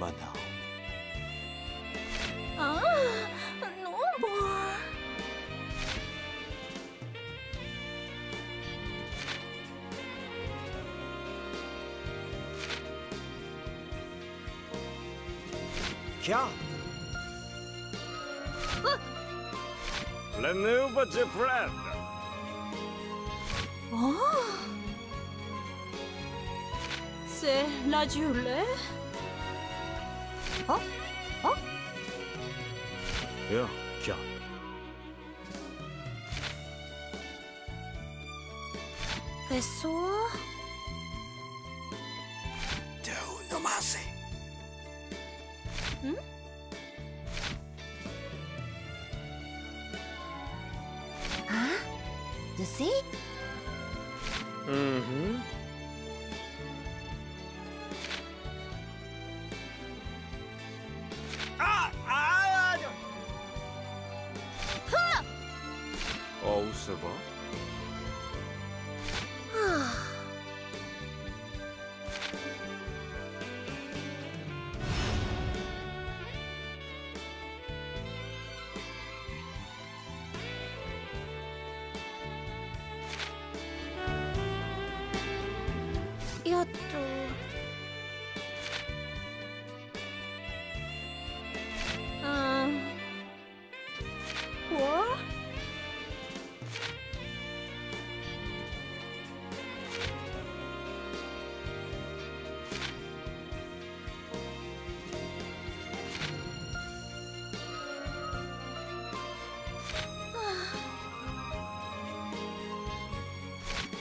Manao. Ah, nombre Kia La nouveau de Fred Oh. C'est la Julie. Oh, oh, Ja, tja. vaisseau. Du nomase. Tu sais? Mhm. Ah! やっと。うん。我？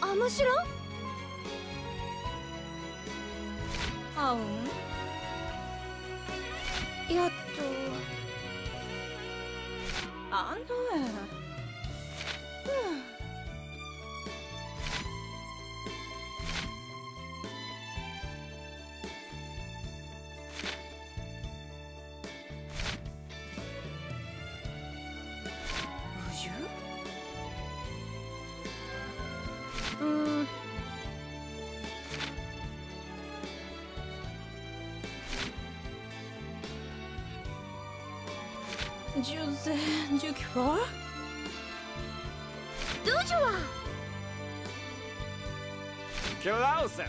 あ、むしろ Juz... Jukwa? Dojua! Close!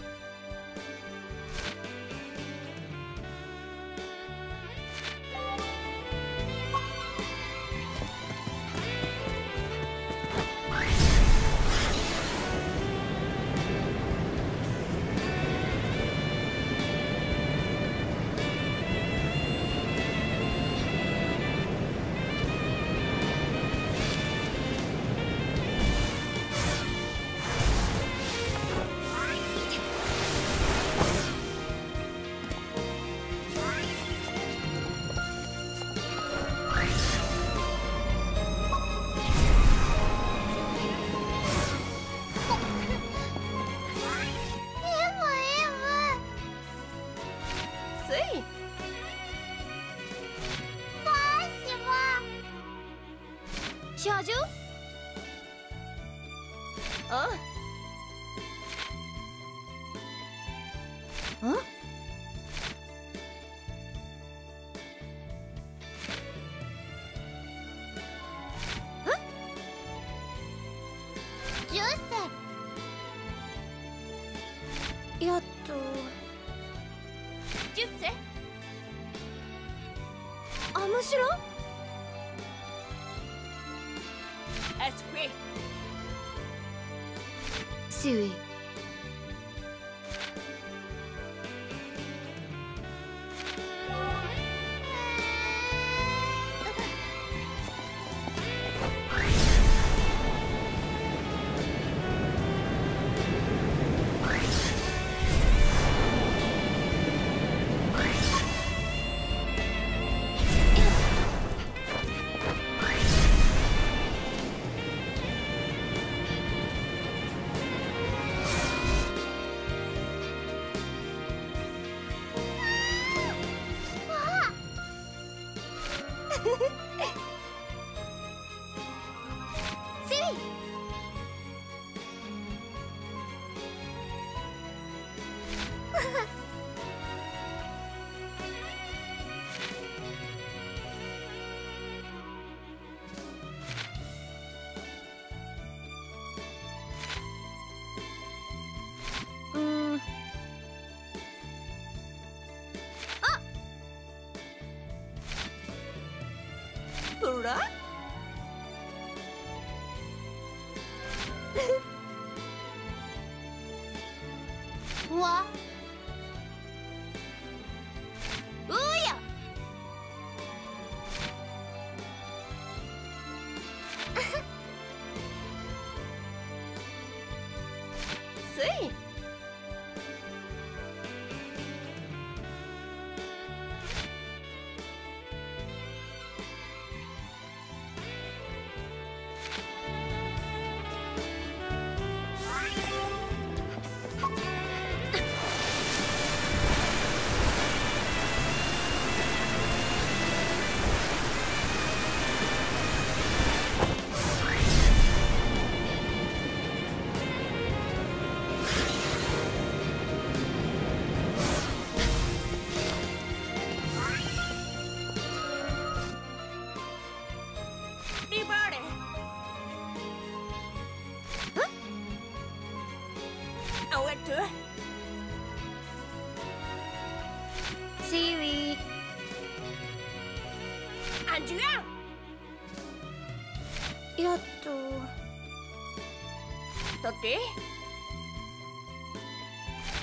やっと10歳あむしろ？Esprit. Sui. プ Hehehe アウェットシーウィアンジュアンやっととって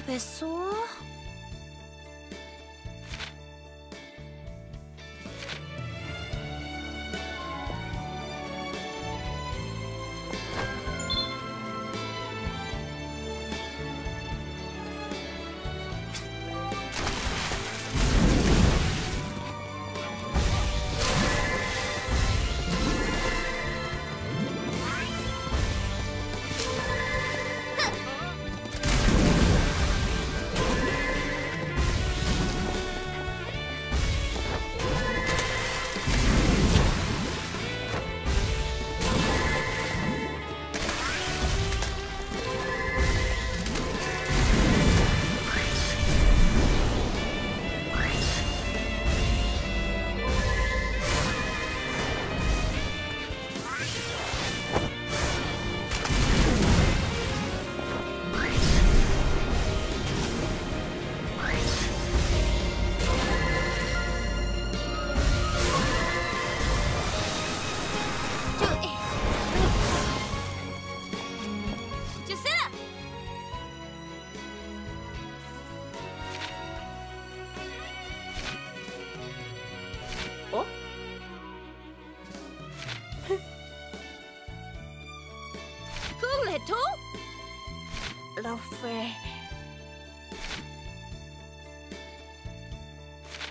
フェ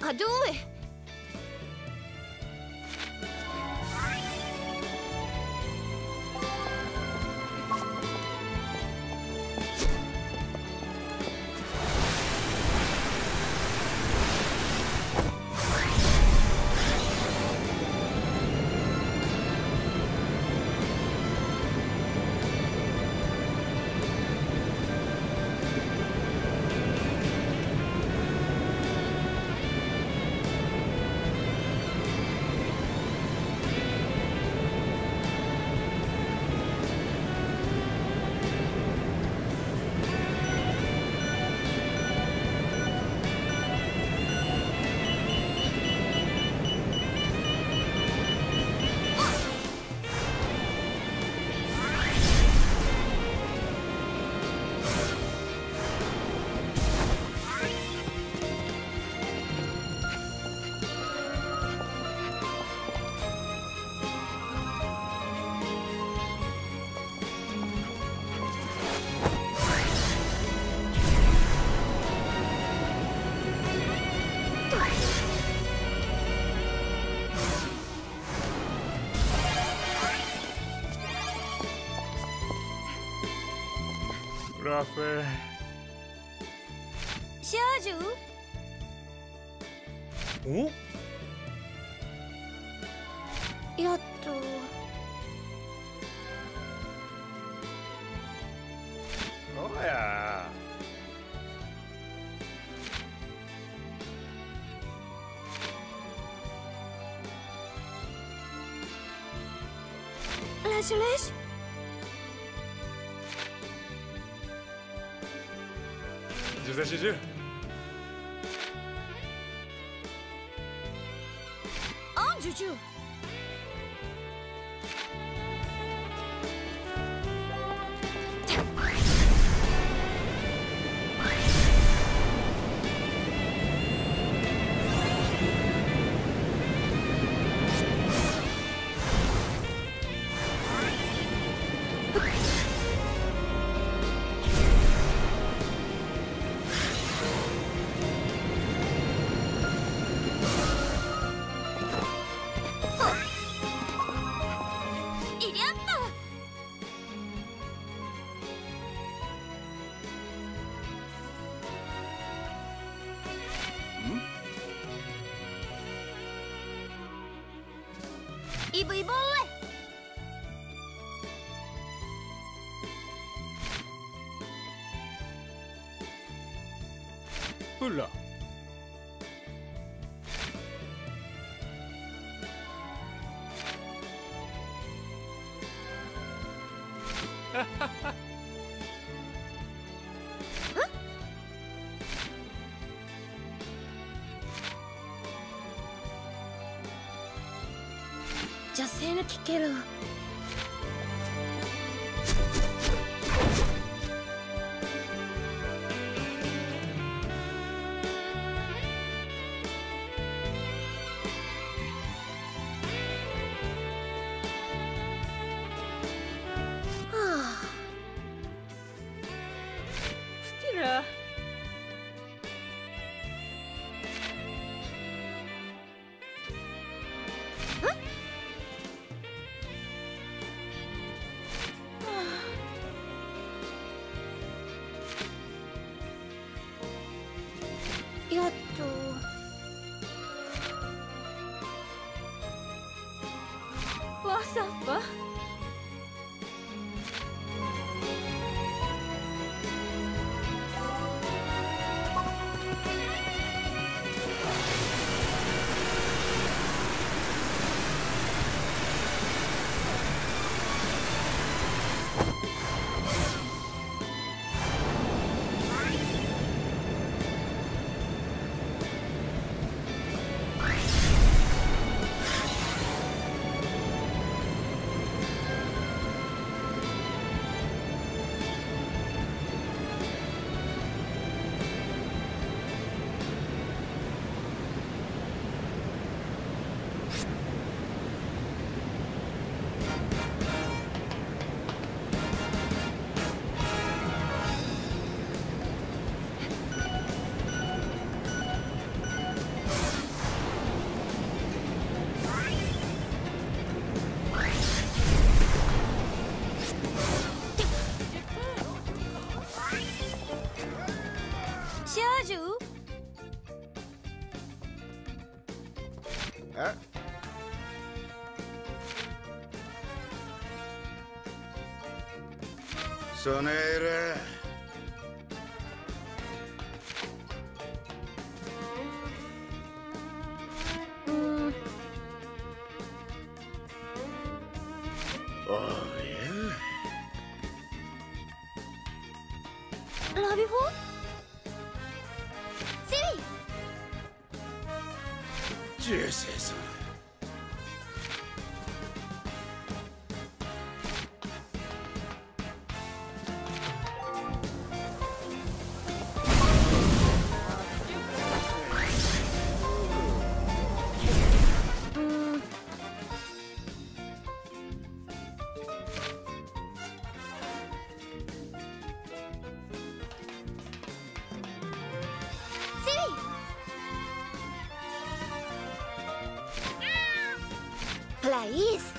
アドゥエラフェシ？ャージュおやっほら。女性の聞やソネーラビフォシリジェセさんリ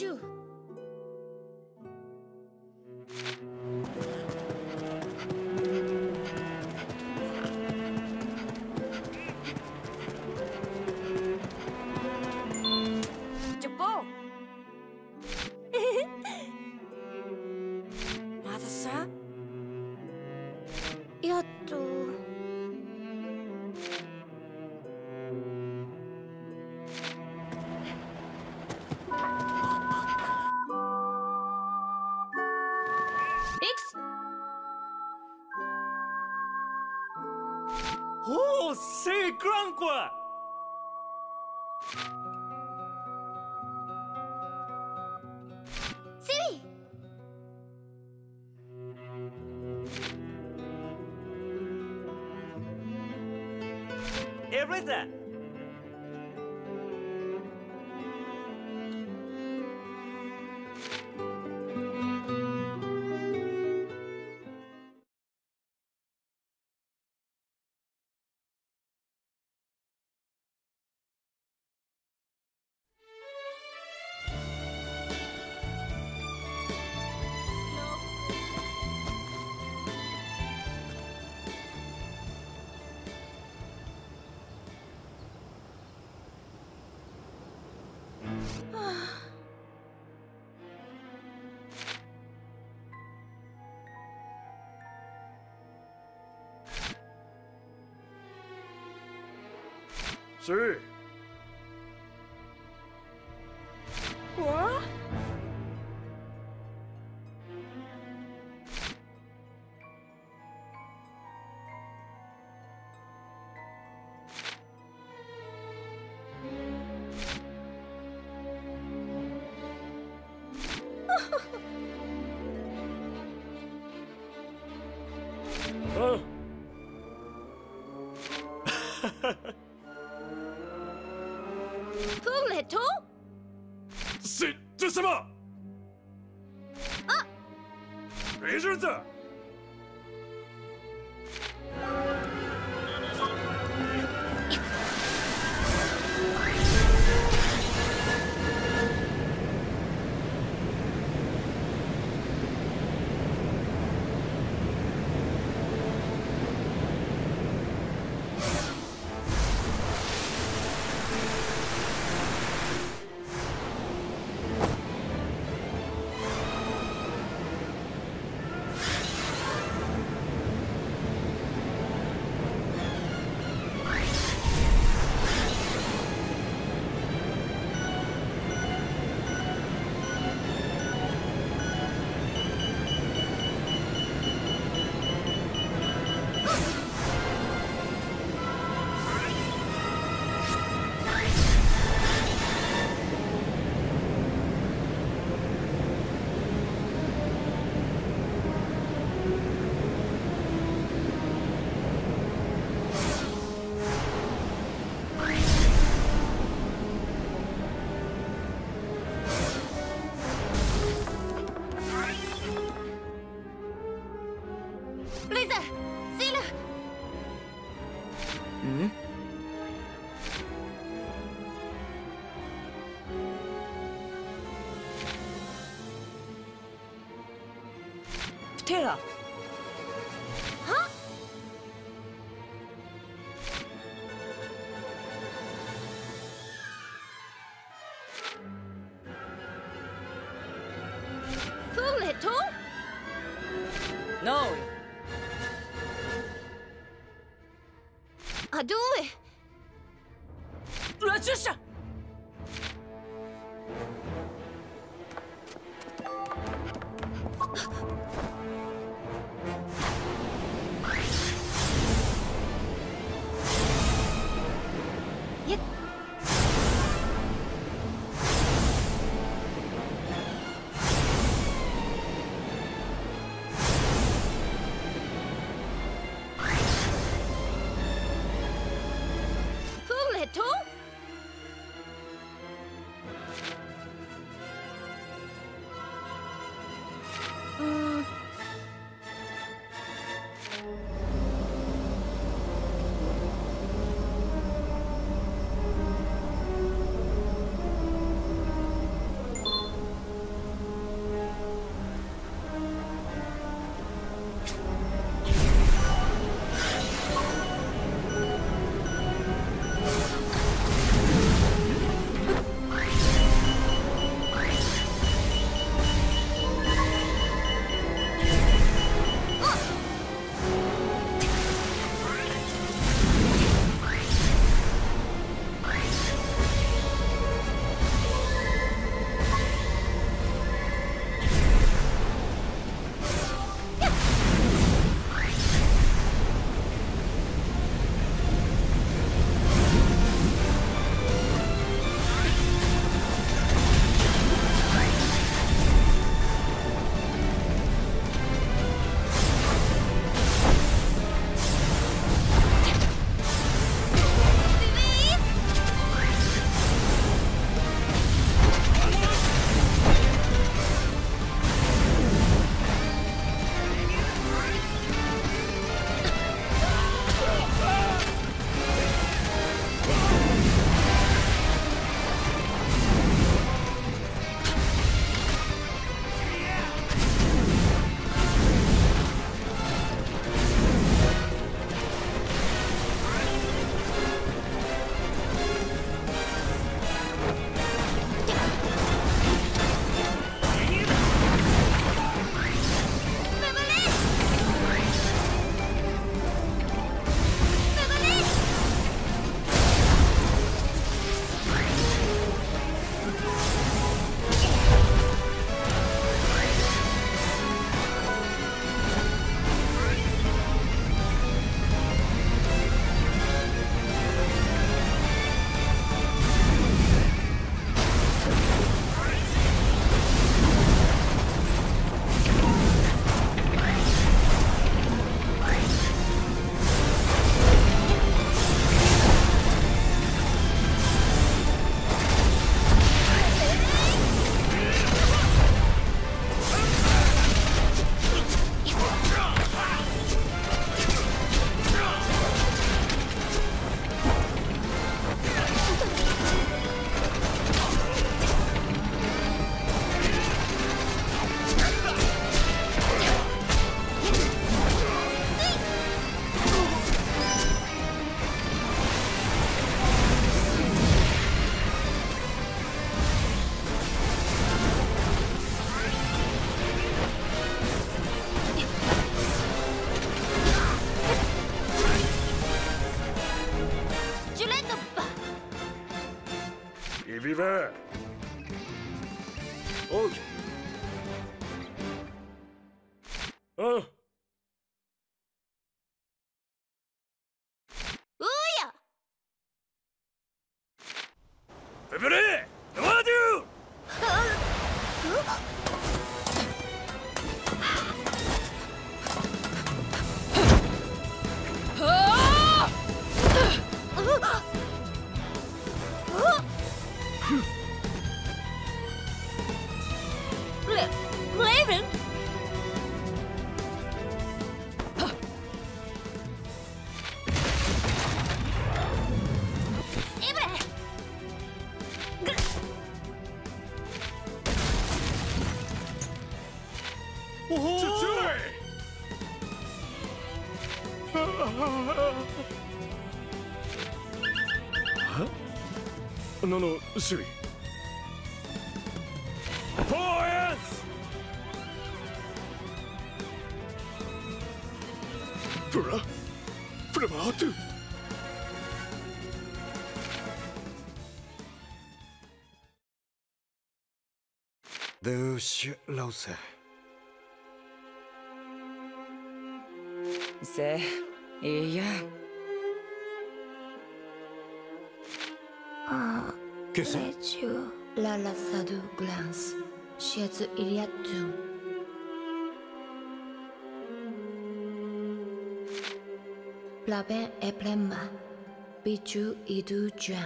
you. такое? Everything. 之。什么？啊！谁是这？Liza, Sila! Hmm? Terra! 哼。Non, chérie. Points! Pura? Prematu? どうし老师，Se i ja. Qu'est-ce que Sur la lassade glance, chez il y a tout. La bain est pleine, bichu et du juin.